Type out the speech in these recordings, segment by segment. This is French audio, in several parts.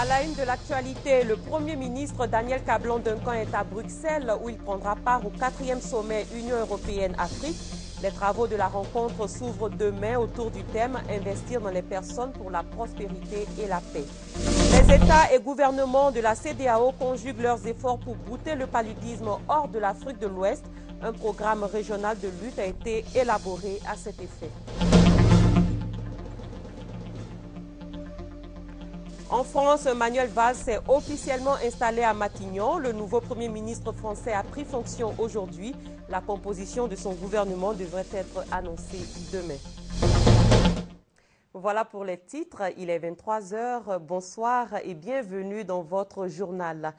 À la une de l'actualité, le Premier ministre Daniel Cablon-Duncan est à Bruxelles où il prendra part au quatrième sommet Union européenne-Afrique. Les travaux de la rencontre s'ouvrent demain autour du thème Investir dans les personnes pour la prospérité et la paix. Les États et gouvernements de la CDAO conjuguent leurs efforts pour brouter le paludisme hors de l'Afrique de l'Ouest. Un programme régional de lutte a été élaboré à cet effet. En France, Manuel Valls s'est officiellement installé à Matignon. Le nouveau Premier ministre français a pris fonction aujourd'hui. La composition de son gouvernement devrait être annoncée demain. Voilà pour les titres. Il est 23 heures. Bonsoir et bienvenue dans votre journal.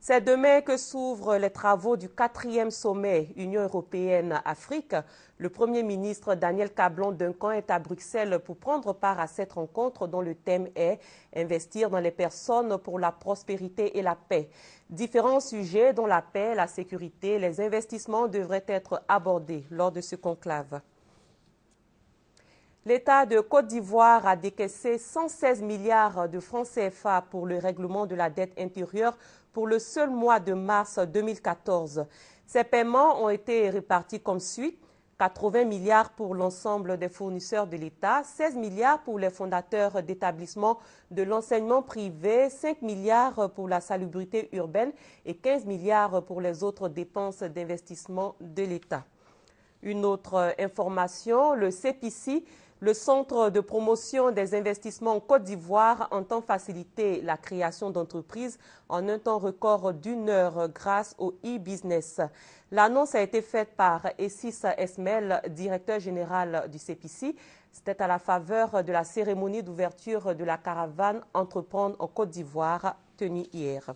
C'est demain que s'ouvrent les travaux du quatrième sommet Union européenne-Afrique. Le Premier ministre Daniel Cablon-Duncan est à Bruxelles pour prendre part à cette rencontre dont le thème est Investir dans les personnes pour la prospérité et la paix. Différents sujets dont la paix, la sécurité, les investissements devraient être abordés lors de ce conclave. L'État de Côte d'Ivoire a décaissé 116 milliards de francs CFA pour le règlement de la dette intérieure pour le seul mois de mars 2014. Ces paiements ont été répartis comme suit. 80 milliards pour l'ensemble des fournisseurs de l'État, 16 milliards pour les fondateurs d'établissements de l'enseignement privé, 5 milliards pour la salubrité urbaine et 15 milliards pour les autres dépenses d'investissement de l'État. Une autre information, le CPC le Centre de promotion des investissements en Côte d'Ivoire entend faciliter la création d'entreprises en un temps record d'une heure grâce au e-business. L'annonce a été faite par Essis Esmel, directeur général du CPC. C'était à la faveur de la cérémonie d'ouverture de la caravane Entreprendre en Côte d'Ivoire tenue hier.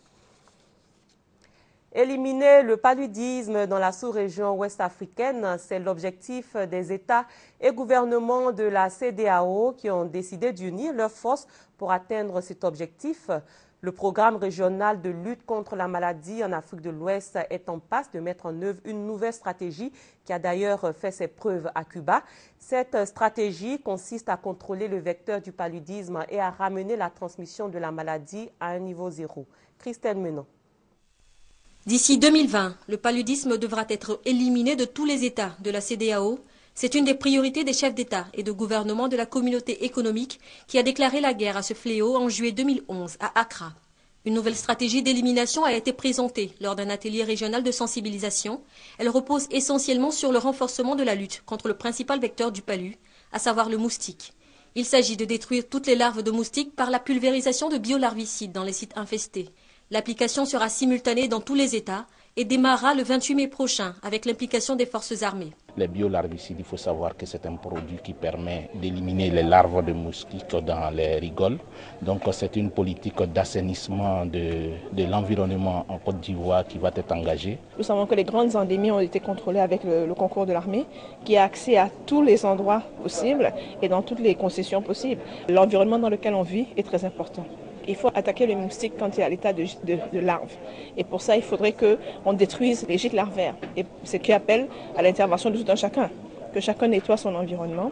Éliminer le paludisme dans la sous-région ouest-africaine, c'est l'objectif des États et gouvernements de la CDAO qui ont décidé d'unir leurs forces pour atteindre cet objectif. Le programme régional de lutte contre la maladie en Afrique de l'Ouest est en passe de mettre en œuvre une nouvelle stratégie qui a d'ailleurs fait ses preuves à Cuba. Cette stratégie consiste à contrôler le vecteur du paludisme et à ramener la transmission de la maladie à un niveau zéro. Christine Menon. D'ici 2020, le paludisme devra être éliminé de tous les États de la CDAO. C'est une des priorités des chefs d'État et de gouvernement de la communauté économique qui a déclaré la guerre à ce fléau en juillet 2011 à Accra. Une nouvelle stratégie d'élimination a été présentée lors d'un atelier régional de sensibilisation. Elle repose essentiellement sur le renforcement de la lutte contre le principal vecteur du palud, à savoir le moustique. Il s'agit de détruire toutes les larves de moustiques par la pulvérisation de biolarvicides dans les sites infestés. L'application sera simultanée dans tous les États et démarrera le 28 mai prochain avec l'implication des forces armées. Les biolarvicides, il faut savoir que c'est un produit qui permet d'éliminer les larves de moustiques dans les rigoles. Donc c'est une politique d'assainissement de, de l'environnement en Côte d'Ivoire qui va être engagée. Nous savons que les grandes endémies ont été contrôlées avec le, le concours de l'armée qui a accès à tous les endroits possibles et dans toutes les concessions possibles. L'environnement dans lequel on vit est très important. Il faut attaquer le moustique quand il est à l'état de, larve. Et pour ça, il faudrait qu'on détruise les gîtes larvaires. Et ce qui appelle à l'intervention de tout un chacun, que chacun nettoie son environnement.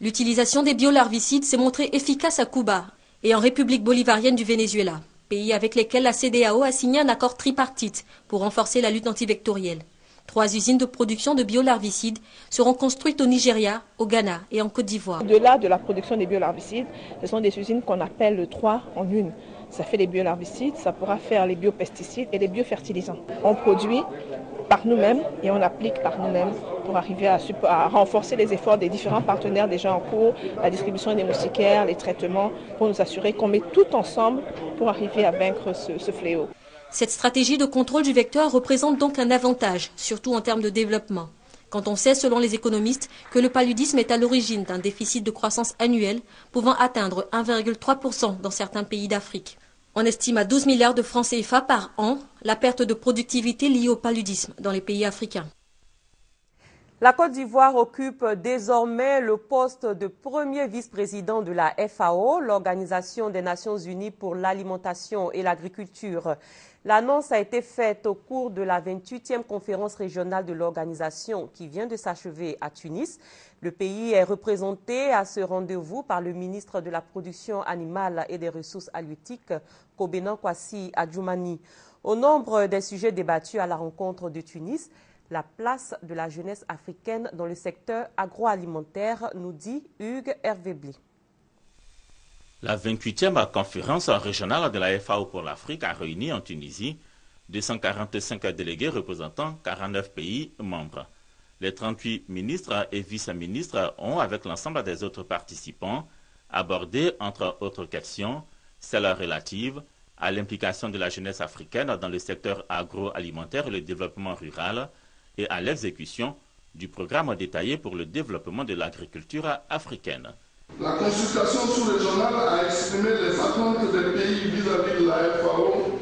L'utilisation des biolarvicides s'est montrée efficace à Cuba et en République bolivarienne du Venezuela, pays avec lesquels la CDAO a signé un accord tripartite pour renforcer la lutte antivectorielle. Trois usines de production de biolarvicides seront construites au Nigeria, au Ghana et en Côte d'Ivoire. Au-delà de la production des biolarvicides, ce sont des usines qu'on appelle trois en une. Ça fait les biolarvicides, ça pourra faire les biopesticides et les biofertilisants. On produit par nous-mêmes et on applique par nous-mêmes pour arriver à, renforcer les efforts des différents partenaires déjà en cours, la distribution des moustiquaires, les traitements, pour nous assurer qu'on met tout ensemble pour arriver à vaincre ce fléau. Cette stratégie de contrôle du vecteur représente donc un avantage, surtout en termes de développement. Quand on sait, selon les économistes, que le paludisme est à l'origine d'un déficit de croissance annuel pouvant atteindre 1,3% dans certains pays d'Afrique. On estime à 12 milliards de francs CFA par an la perte de productivité liée au paludisme dans les pays africains. La Côte d'Ivoire occupe désormais le poste de premier vice-président de la FAO, l'Organisation des Nations Unies pour l'alimentation et l'agriculture. L'annonce a été faite au cours de la 28e conférence régionale de l'organisation qui vient de s'achever à Tunis. Le pays est représenté à ce rendez-vous par le ministre de la Production animale et des ressources halieutiques, Kobenan Kwasi Adjoumani. Au nombre des sujets débattus à la rencontre de Tunis, la place de la jeunesse africaine dans le secteur agroalimentaire, nous dit Hugues Hervébli. La 28e conférence régionale de la FAO pour l'Afrique a réuni en Tunisie 245 délégués représentant 49 pays membres. Les 38 ministres et vice-ministres ont, avec l'ensemble des autres participants, abordé, entre autres questions, celles relatives à l'implication de la jeunesse africaine dans le secteur agroalimentaire et le développement rural et à l'exécution du programme détaillé pour le développement de l'agriculture africaine. La consultation sous-régionale a exprimé les attentes des pays vis-à-vis de la FAO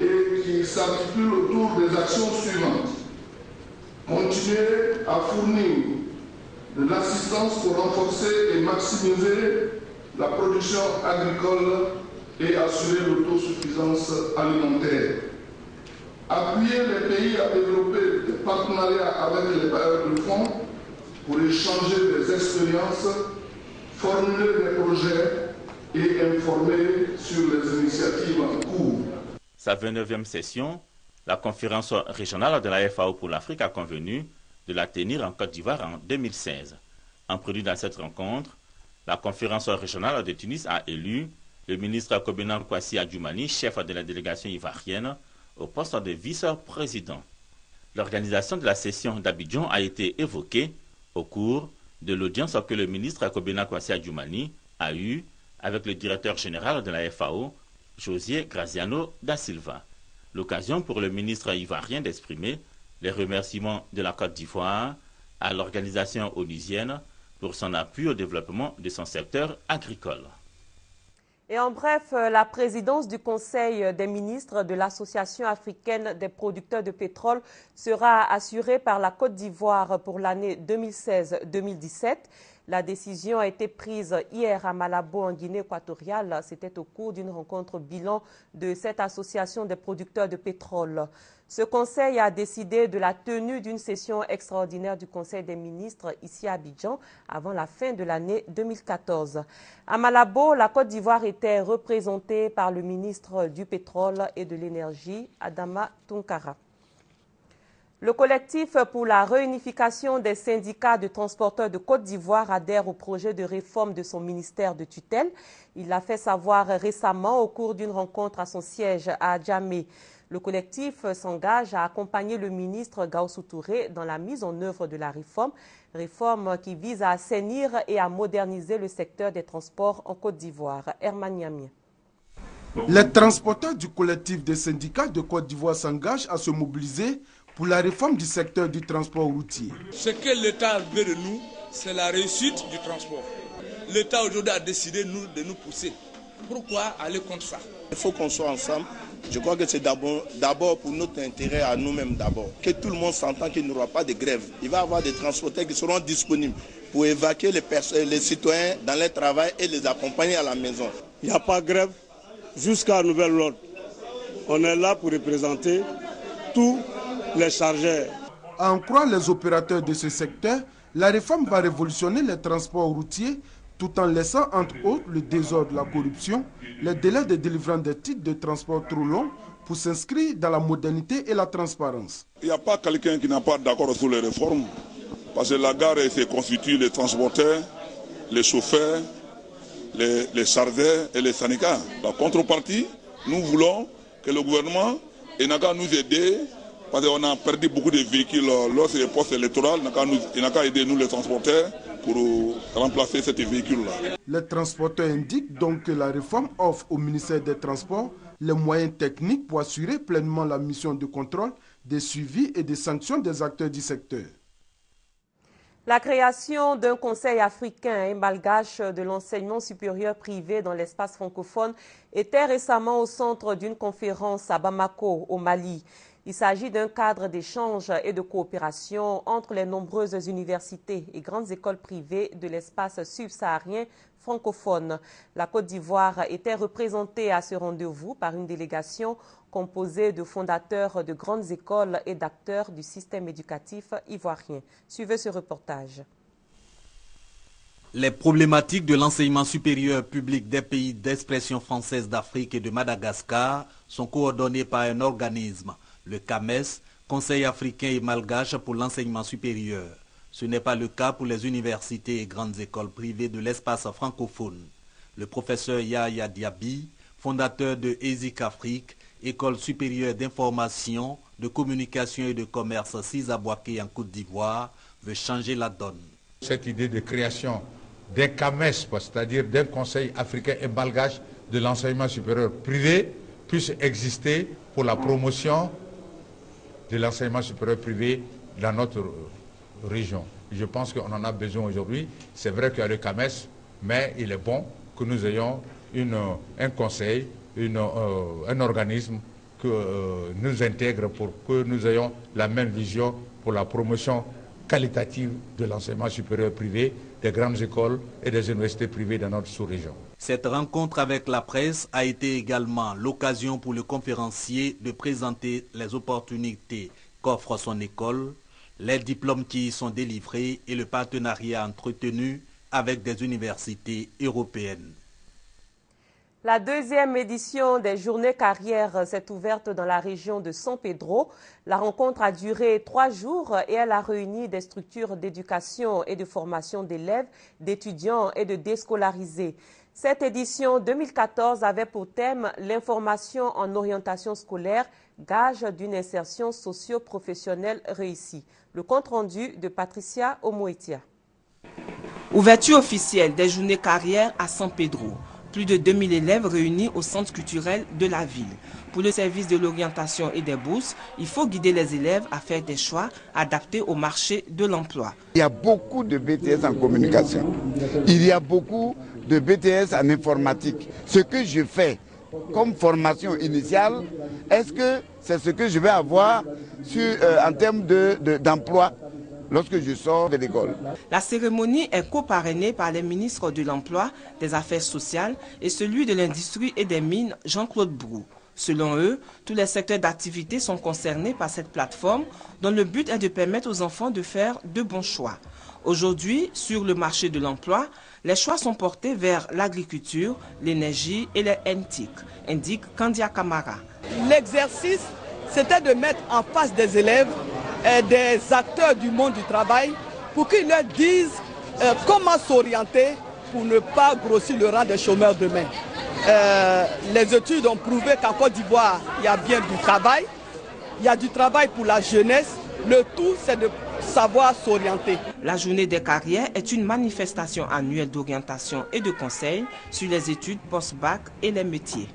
et qui s'articule autour des actions suivantes. Continuer à fournir de l'assistance pour renforcer et maximiser la production agricole et assurer l'autosuffisance alimentaire. Appuyer les pays à développer des partenariats avec les bailleurs de fonds pour échanger des expériences, formuler des projets et informer sur les initiatives en cours. Sa 29e session, la conférence régionale de la FAO pour l'Afrique a convenu de la tenir en Côte d'Ivoire en 2016. En prélude à cette rencontre, la conférence régionale de Tunis a élu le ministre Kobenan Kwasi Adjoumani, chef de la délégation ivoirienne, au poste de vice-président. L'organisation de la session d'Abidjan a été évoquée au cours de l'audience que le ministre Kobenan Kwasi a eue avec le directeur général de la FAO, José Graziano da Silva. L'occasion pour le ministre ivoirien d'exprimer les remerciements de la Côte d'Ivoire à l'organisation onusienne pour son appui au développement de son secteur agricole. Et en bref, la présidence du Conseil des ministres de l'Association africaine des producteurs de pétrole sera assurée par la Côte d'Ivoire pour l'année 2016-2017. La décision a été prise hier à Malabo, en Guinée équatoriale. C'était au cours d'une rencontre bilan de cette association des producteurs de pétrole. Ce conseil a décidé de la tenue d'une session extraordinaire du Conseil des ministres ici à Abidjan avant la fin de l'année 2014. À Malabo, la Côte d'Ivoire était représentée par le ministre du Pétrole et de l'Énergie, Adama Tunkara. Le collectif pour la réunification des syndicats de transporteurs de Côte d'Ivoire adhère au projet de réforme de son ministère de tutelle. Il l'a fait savoir récemment au cours d'une rencontre à son siège à Djamé. Le collectif s'engage à accompagner le ministre Gaussou Touré dans la mise en œuvre de la réforme, réforme qui vise à assainir et à moderniser le secteur des transports en Côte d'Ivoire. Herman Yamien. Les transporteurs du collectif des syndicats de Côte d'Ivoire s'engagent à se mobiliser pour la réforme du secteur du transport routier. Ce que l'État veut de nous, c'est la réussite du transport. L'État aujourd'hui a décidé nous, de nous pousser. Pourquoi aller contre ça? Il faut qu'on soit ensemble. Je crois que c'est d'abord pour notre intérêt à nous-mêmes d'abord. Que tout le monde s'entend qu'il n'y aura pas de grève. Il va y avoir des transporteurs qui seront disponibles pour évacuer les, les citoyens dans leur travail et les accompagner à la maison. Il n'y a pas de grève jusqu'à nouvel ordre. On est là pour représenter tous les chargeurs. À en croire les opérateurs de ce secteur, la réforme va révolutionner les transports routiers tout en laissant entre autres le désordre, la corruption, les délais de délivrance des titres de transport trop longs pour s'inscrire dans la modernité et la transparence. Il n'y a pas quelqu'un qui n'a pas d'accord sur les réformes, parce que la gare se constitue les transporteurs, les chauffeurs, les, les chargeurs et les syndicats. La contrepartie, nous voulons que le gouvernement n'a qu'à nous aider parce qu'on a perdu beaucoup de véhicules lors des postes électoraux. Il n'a qu'à aider nous les transporteurs pour remplacer ces véhicules-là. Les transporteurs indiquent donc que la réforme offre au ministère des Transports les moyens techniques pour assurer pleinement la mission de contrôle, des suivis et des sanctions des acteurs du secteur. La création d'un conseil africain et malgache de l'enseignement supérieur privé dans l'espace francophone était récemment au centre d'une conférence à Bamako, au Mali. Il s'agit d'un cadre d'échange et de coopération entre les nombreuses universités et grandes écoles privées de l'espace subsaharien francophone. La Côte d'Ivoire était représentée à ce rendez-vous par une délégation composée de fondateurs de grandes écoles et d'acteurs du système éducatif ivoirien. Suivez ce reportage. Les problématiques de l'enseignement supérieur public des pays d'expression française d'Afrique et de Madagascar sont coordonnées par un organisme, le CAMES, Conseil africain et malgache pour l'enseignement supérieur. Ce n'est pas le cas pour les universités et grandes écoles privées de l'espace francophone. Le professeur Yahya Diaby, fondateur de ESIC Afrique, École supérieure d'information, de communication et de commerce 6 à en Côte d'Ivoire, veut changer la donne. Cette idée de création d'un CAMES, c'est-à-dire d'un Conseil africain et malgache de l'enseignement supérieur privé, puisse exister pour la promotion de l'enseignement supérieur privé dans notre région. Je pense qu'on en a besoin aujourd'hui. C'est vrai qu'il y a le CAMES, mais il est bon que nous ayons un conseil, euh, un organisme que euh, nous intègre pour que nous ayons la même vision pour la promotion qualitative de l'enseignement supérieur privé, des grandes écoles et des universités privées dans notre sous-région. Cette rencontre avec la presse a été également l'occasion pour le conférencier de présenter les opportunités qu'offre son école, les diplômes qui y sont délivrés et le partenariat entretenu avec des universités européennes. La deuxième édition des journées carrières s'est ouverte dans la région de San Pedro. La rencontre a duré trois jours et elle a réuni des structures d'éducation et de formation d'élèves, d'étudiants et de déscolarisés. Cette édition 2014 avait pour thème l'information en orientation scolaire, gage d'une insertion socio-professionnelle réussie. Le compte-rendu de Patricia Omoetia. Ouverture officielle des journées carrières à San Pedro plus de 2000 élèves réunis au centre culturel de la ville. Pour le service de l'orientation et des bourses, il faut guider les élèves à faire des choix adaptés au marché de l'emploi. Il y a beaucoup de BTS en communication. Il y a beaucoup de BTS en informatique. Ce que je fais comme formation initiale, est-ce que c'est ce que je vais avoir euh, en termes d'emploi lorsque je sors de l'école? La cérémonie est co-parrainée par les ministres de l'Emploi, des Affaires sociales et celui de l'Industrie et des Mines, Jean-Claude Brou. Selon eux, tous les secteurs d'activité sont concernés par cette plateforme dont le but est de permettre aux enfants de faire de bons choix. Aujourd'hui, sur le marché de l'emploi, les choix sont portés vers l'agriculture, l'énergie et les NTIC, indique Candia Camara. L'exercice, c'était de mettre en face des élèves des acteurs du monde du travail pour qu'ils leur disent euh, comment s'orienter pour ne pas grossir le rang des chômeurs demain. Euh, les études ont prouvé qu'en Côte d'Ivoire, il y a bien du travail, il y a du travail pour la jeunesse. Le tout, c'est de savoir s'orienter. La journée des carrières est une manifestation annuelle d'orientation et de conseil sur les études post-bac et les métiers.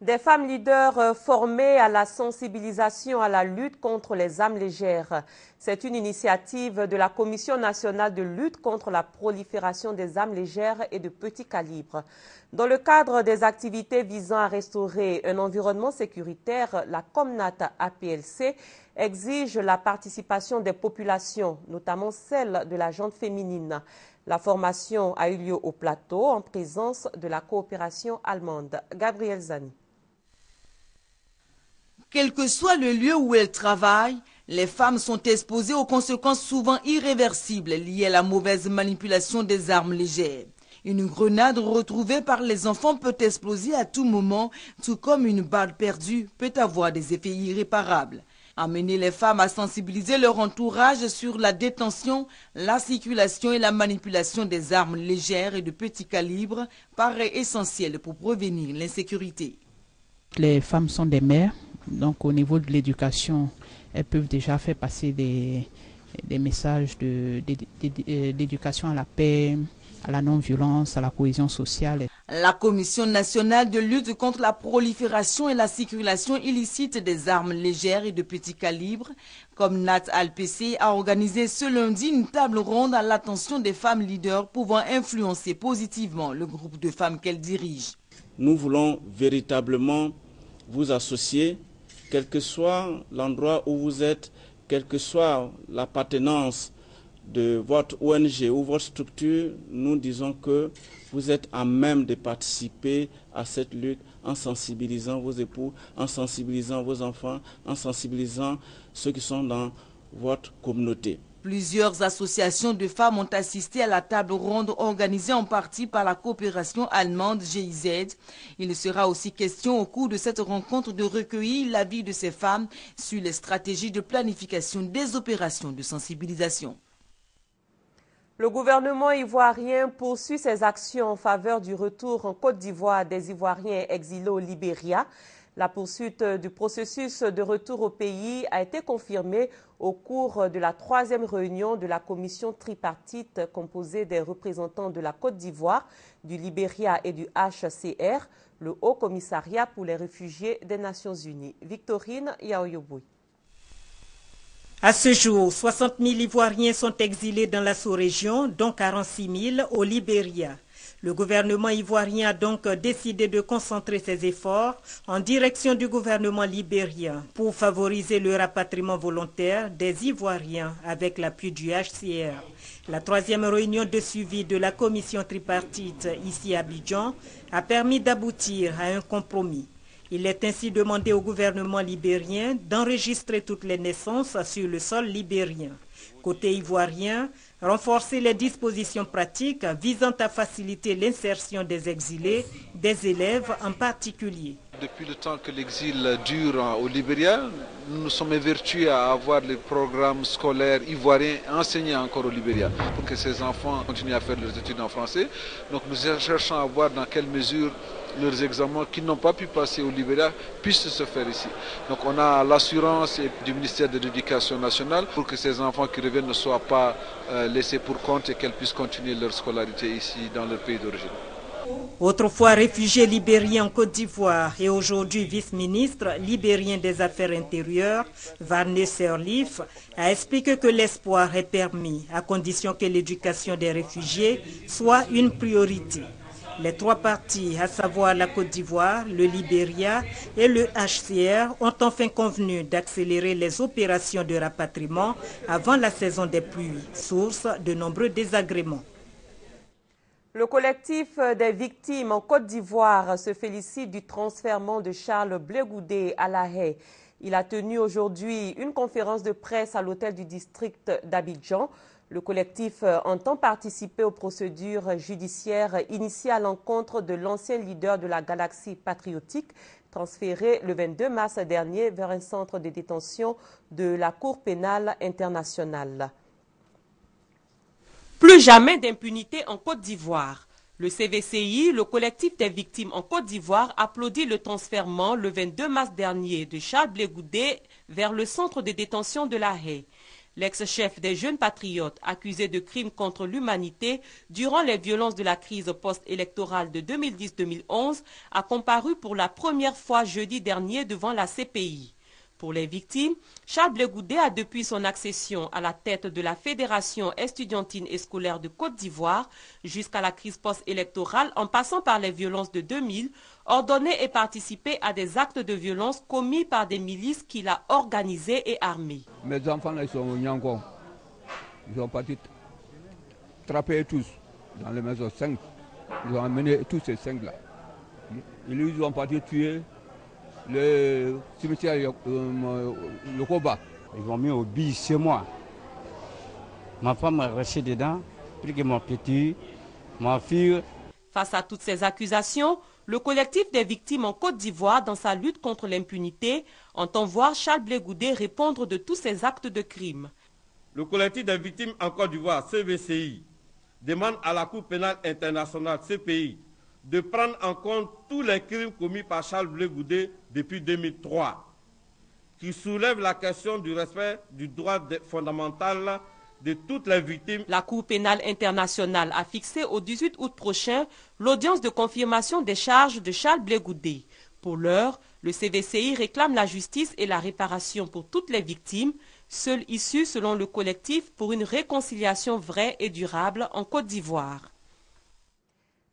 Des femmes leaders euh, formées à la sensibilisation à la lutte contre les armes légères. C'est une initiative de la Commission nationale de lutte contre la prolifération des armes légères et de petits calibres. Dans le cadre des activités visant à restaurer un environnement sécuritaire, la Comnat APLC exige la participation des populations, notamment celle de la gente féminine. La formation a eu lieu au plateau en présence de la coopération allemande. Gabriel Zani. Quel que soit le lieu où elles travaillent, les femmes sont exposées aux conséquences souvent irréversibles liées à la mauvaise manipulation des armes légères. Une grenade retrouvée par les enfants peut exploser à tout moment, tout comme une balle perdue peut avoir des effets irréparables. Amener les femmes à sensibiliser leur entourage sur la détention, la circulation et la manipulation des armes légères et de petit calibre paraît essentiel pour prévenir l'insécurité. Les femmes sont des mères, donc au niveau de l'éducation, elles peuvent déjà faire passer des, messages euh, d'éducation à la paix, à la non-violence, à la cohésion sociale. La Commission nationale de lutte contre la prolifération et la circulation illicite des armes légères et de petit calibre, comme Nat Alpc, a organisé ce lundi une table ronde à l'attention des femmes leaders pouvant influencer positivement le groupe de femmes qu'elles dirigent. Nous voulons véritablement vous associer quel que soit l'endroit où vous êtes, quelle que soit l'appartenance de votre ONG ou votre structure, nous disons que vous êtes à même de participer à cette lutte en sensibilisant vos époux, en sensibilisant vos enfants, en sensibilisant ceux qui sont dans votre communauté. Plusieurs associations de femmes ont assisté à la table ronde organisée en partie par la coopération allemande GIZ. Il sera aussi question au cours de cette rencontre de recueillir l'avis de ces femmes sur les stratégies de planification des opérations de sensibilisation. Le gouvernement ivoirien poursuit ses actions en faveur du retour en Côte d'Ivoire des Ivoiriens exilés au Libéria. La poursuite du processus de retour au pays a été confirmée au cours de la troisième réunion de la commission tripartite composée des représentants de la Côte d'Ivoire, du Libéria et du HCR, le Haut Commissariat pour les réfugiés des Nations Unies. Victorine Yaoyoboui. À ce jour, 60 000 Ivoiriens sont exilés dans la sous-région, dont 46 000 au Libéria. Le gouvernement ivoirien a donc décidé de concentrer ses efforts en direction du gouvernement libérien pour favoriser le rapatriement volontaire des Ivoiriens avec l'appui du HCR. La troisième réunion de suivi de la commission tripartite ici à Abidjan a permis d'aboutir à un compromis. Il est ainsi demandé au gouvernement libérien d'enregistrer toutes les naissances sur le sol libérien. Côté ivoirien, renforcer les dispositions pratiques visant à faciliter l'insertion des exilés, des élèves en particulier. Depuis le temps que l'exil dure au Libéria, nous sommes évertués à avoir les programmes scolaires ivoiriens enseignés encore au Libéria pour que ces enfants continuent à faire leurs études en français. Donc nous cherchons à voir dans quelle mesure leurs examens qui n'ont pas pu passer au Libéria puissent se faire ici. Donc on a l'assurance du ministère de l'Éducation nationale pour que ces enfants qui reviennent ne soient pas euh, laissés pour compte et qu'elles puissent continuer leur scolarité ici dans leur pays d'origine. Autrefois réfugié libérien en Côte d'Ivoire et aujourd'hui vice-ministre libérien des Affaires intérieures, Varney Serlif a expliqué que l'espoir est permis à condition que l'éducation des réfugiés soit une priorité. Les trois parties, à savoir la Côte d'Ivoire, le Libéria et le HCR, ont enfin convenu d'accélérer les opérations de rapatriement avant la saison des pluies, source de nombreux désagréments. Le collectif des victimes en Côte d'Ivoire se félicite du transfert de Charles Blégoudé à La Haye. Il a tenu aujourd'hui une conférence de presse à l'hôtel du district d'Abidjan. Le collectif entend participer aux procédures judiciaires initiées à l'encontre de l'ancien leader de la galaxie patriotique, transféré le 22 mars dernier vers un centre de détention de la Cour pénale internationale. Plus jamais d'impunité en Côte d'Ivoire. Le CVCI, le collectif des victimes en Côte d'Ivoire, applaudit le transfert le 22 mars dernier de Charles Blégoudé vers le centre de détention de la Haye. L'ex-chef des jeunes patriotes accusé de crimes contre l'humanité durant les violences de la crise post-électorale de 2010-2011 a comparu pour la première fois jeudi dernier devant la CPI. Pour les victimes, Charles Blégoudé a depuis son accession à la tête de la Fédération estudiantine et scolaire de Côte d'Ivoire jusqu'à la crise post-électorale en passant par les violences de 2000, ordonné et participé à des actes de violence commis par des milices qu'il a organisées et armées. Mes enfants ils sont au Nyangon. Ils ont parti trapper tous dans les maisons, cinq. Ils ont amené tous ces cinq là. Ils ont parti tuer le cimetière, euh, le Koba. Ils m'ont mis au billet chez moi. Ma femme est restée dedans, puis que mon petit, ma fille. Face à toutes ces accusations, le collectif des victimes en Côte d'Ivoire, dans sa lutte contre l'impunité, entend voir Charles Blégoudé répondre de tous ces actes de crime. Le collectif des victimes en Côte d'Ivoire, CVCI, demande à la Cour pénale internationale, CPI, de prendre en compte tous les crimes commis par Charles Blé Goudé depuis 2003, qui soulèvent la question du respect du droit fondamental de toutes les victimes. La Cour pénale internationale a fixé au 18 août prochain l'audience de confirmation des charges de Charles Blé. Pour l'heure, le CVCI réclame la justice et la réparation pour toutes les victimes, seule issue selon le collectif pour une réconciliation vraie et durable en Côte d'Ivoire.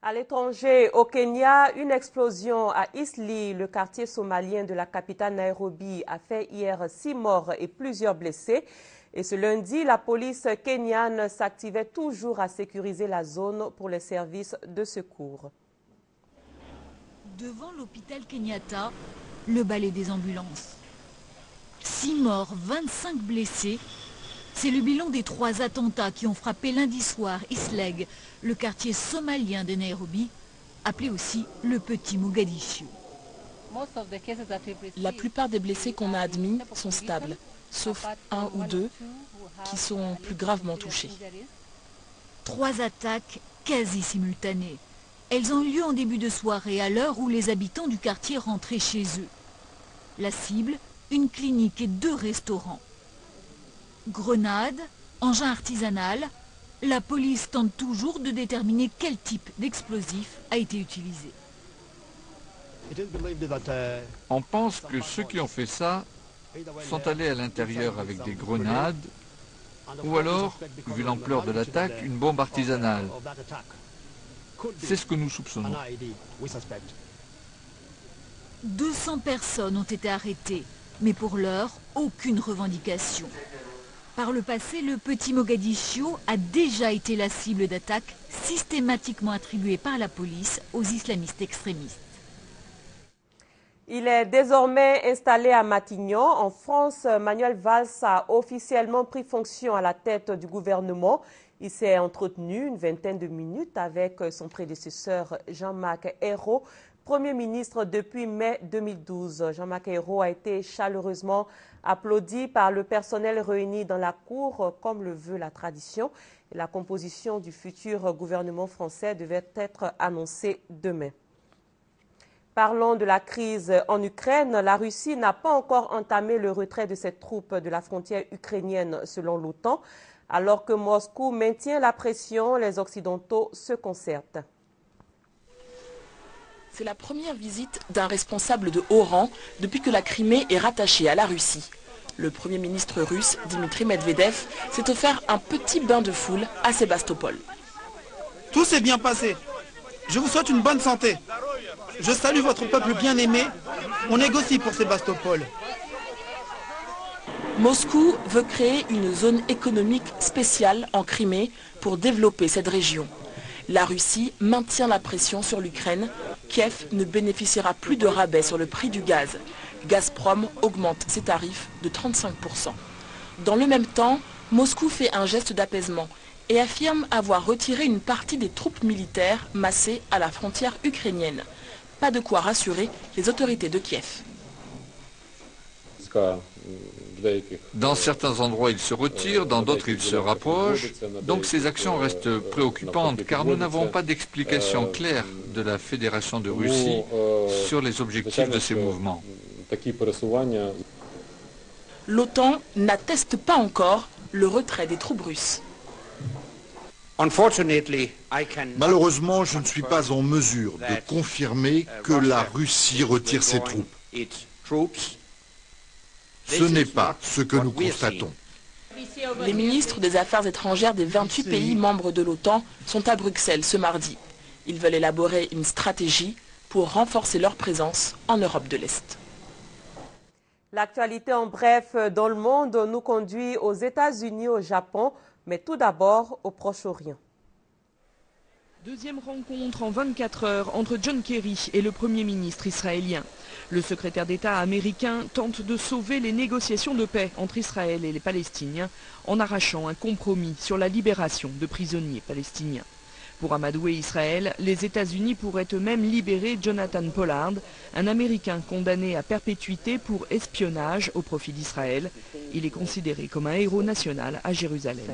À l'étranger, au Kenya, une explosion à Isli, le quartier somalien de la capitale Nairobi, a fait hier six morts et plusieurs blessés. Et ce lundi, la police kenyane s'activait toujours à sécuriser la zone pour les services de secours. Devant l'hôpital Kenyatta, le balai des ambulances. Six morts, 25 blessés. C'est le bilan des trois attentats qui ont frappé lundi soir Isleg, le quartier somalien de Nairobi, appelé aussi le petit Mogadiscio. La plupart des blessés qu'on a admis sont stables, sauf un ou deux qui sont plus gravement touchés. Trois attaques quasi simultanées. Elles ont eu lieu en début de soirée à l'heure où les habitants du quartier rentraient chez eux. La cible, une clinique et deux restaurants. Grenades, engins artisanal, la police tente toujours de déterminer quel type d'explosif a été utilisé. On pense que ceux qui ont fait ça sont allés à l'intérieur avec des grenades ou alors, vu l'ampleur de l'attaque, une bombe artisanale. C'est ce que nous soupçonnons. 200 personnes ont été arrêtées, mais pour l'heure, aucune revendication. Par le passé, le petit Mogadiscio a déjà été la cible d'attaques systématiquement attribuées par la police aux islamistes extrémistes. Il est désormais installé à Matignon. En France, Manuel Valls a officiellement pris fonction à la tête du gouvernement. Il s'est entretenu une vingtaine de minutes avec son prédécesseur Jean-Marc Ayrault, Premier ministre depuis mai 2012. Jean-Marc Ayrault a été chaleureusement applaudi par le personnel réuni dans la cour, comme le veut la tradition. La composition du futur gouvernement français devait être annoncée demain. Parlons de la crise en Ukraine. La Russie n'a pas encore entamé le retrait de ses troupes de la frontière ukrainienne selon l'OTAN. Alors que Moscou maintient la pression, les Occidentaux se concertent. C'est la première visite d'un responsable de haut rang depuis que la Crimée est rattachée à la Russie. Le Premier ministre russe, Dimitri Medvedev, s'est offert un petit bain de foule à Sébastopol. Tout s'est bien passé. Je vous souhaite une bonne santé. Je salue votre peuple bien-aimé. On négocie pour Sébastopol. Moscou veut créer une zone économique spéciale en Crimée pour développer cette région. La Russie maintient la pression sur l'Ukraine. Kiev ne bénéficiera plus de rabais sur le prix du gaz. Gazprom augmente ses tarifs de 35%. Dans le même temps, Moscou fait un geste d'apaisement et affirme avoir retiré une partie des troupes militaires massées à la frontière ukrainienne. Pas de quoi rassurer les autorités de Kiev. Dans certains endroits, il se retire, dans d'autres, il se rapproche. Donc ces actions restent préoccupantes car nous n'avons pas d'explication claire de la Fédération de Russie sur les objectifs de ces mouvements. L'OTAN n'atteste pas encore le retrait des troupes russes. Malheureusement, je ne suis pas en mesure de confirmer que la Russie retire ses troupes. Ce n'est pas ce que nous constatons. Les ministres des Affaires étrangères des 28 pays membres de l'OTAN sont à Bruxelles ce mardi. Ils veulent élaborer une stratégie pour renforcer leur présence en Europe de l'Est. L'actualité en bref dans le monde nous conduit aux États-Unis, au Japon, mais tout d'abord au Proche-Orient. Deuxième rencontre en 24 heures entre John Kerry et le Premier ministre israélien. Le secrétaire d'État américain tente de sauver les négociations de paix entre Israël et les Palestiniens en arrachant un compromis sur la libération de prisonniers palestiniens. Pour amadouer Israël, les États-Unis pourraient eux-mêmes libérer Jonathan Pollard, un Américain condamné à perpétuité pour espionnage au profit d'Israël. Il est considéré comme un héros national à Jérusalem.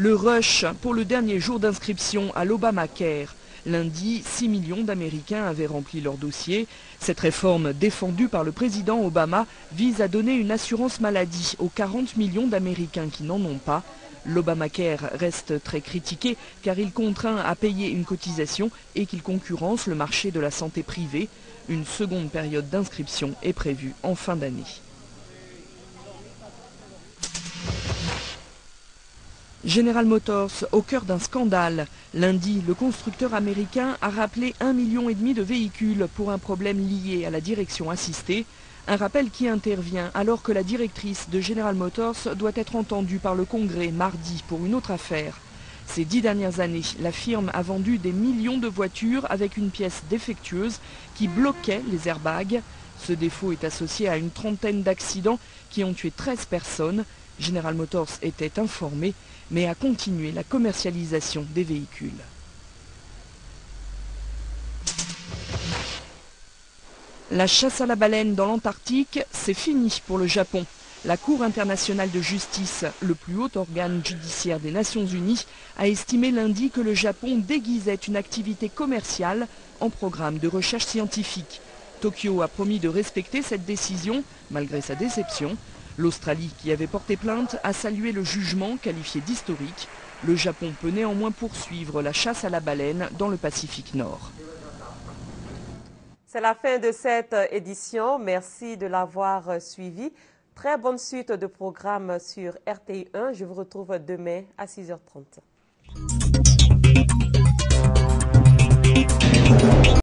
Le rush pour le dernier jour d'inscription à l'Obamacare. Lundi, 6 millions d'Américains avaient rempli leur dossier. Cette réforme défendue par le président Obama vise à donner une assurance maladie aux 40 millions d'Américains qui n'en ont pas. L'Obamacare reste très critiqué car il contraint à payer une cotisation et qu'il concurrence le marché de la santé privée. Une seconde période d'inscription est prévue en fin d'année. General Motors au cœur d'un scandale. Lundi, le constructeur américain a rappelé un million et demi de véhicules pour un problème lié à la direction assistée. Un rappel qui intervient alors que la directrice de General Motors doit être entendue par le Congrès mardi pour une autre affaire. Ces dix dernières années, la firme a vendu des millions de voitures avec une pièce défectueuse qui bloquait les airbags. Ce défaut est associé à une trentaine d'accidents qui ont tué 13 personnes. General Motors était informé, mais a continué la commercialisation des véhicules. La chasse à la baleine dans l'Antarctique, c'est fini pour le Japon. La Cour internationale de justice, le plus haut organe judiciaire des Nations Unies, a estimé lundi que le Japon déguisait une activité commerciale en programme de recherche scientifique. Tokyo a promis de respecter cette décision, malgré sa déception. L'Australie, qui avait porté plainte, a salué le jugement qualifié d'historique. Le Japon peut néanmoins poursuivre la chasse à la baleine dans le Pacifique Nord. C'est la fin de cette édition. Merci de l'avoir suivi. Très bonne suite de programmes sur RTI 1. Je vous retrouve demain à 6h30.